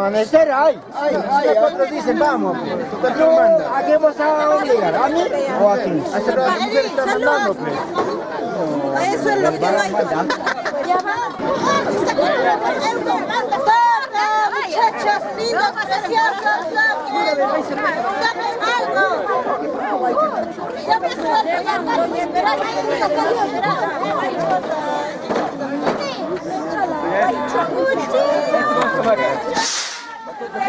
amanecer. Ay, ay, otros dicen vamos. pues. ¿A qué vas a obligar? ¿A mí o a mujeres están mandando, pues. Eso es lo que no hay. Ya va. Muchachos lindos, preciosos, saquen algo. Ya me suelto, ya casi esperando, ya casi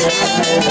Jefe.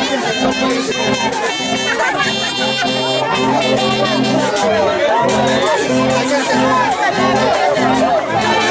Thank you.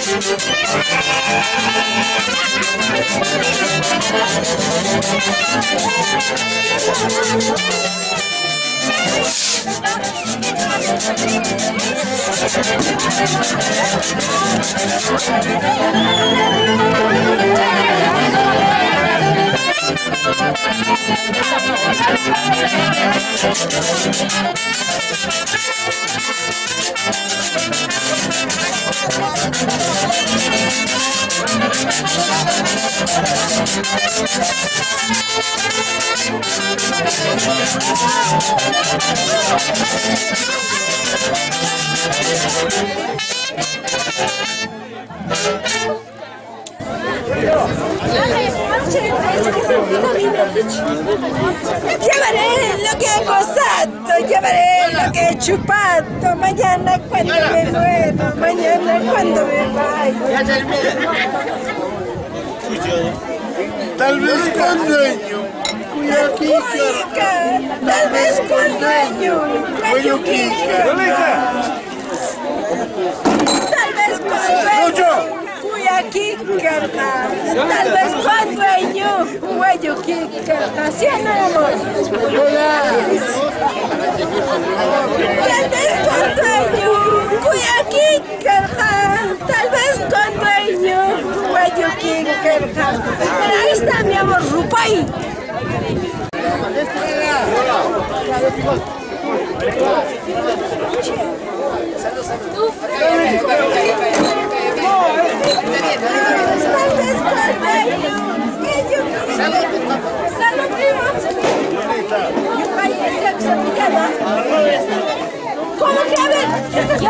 I'm sorry. Chiamarello che è cosatto, Chiamarello che è ciupato, mañana quando me ma mañana quando me vai. Tal vez con dueño. Cuyaquica, tal vez con dueño, Cuyaquica, tal vez con dueño, Cuyaquica, tal vez con dueño, Guayuquica, ¿sí o no, amor? Tal vez con dueño, Cuyaquica, tal vez con dueño, Guayuquica. Ahí está mi amor, cepillada. ¿Cómo que a ver? ¿Esto es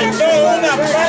faltó una parte.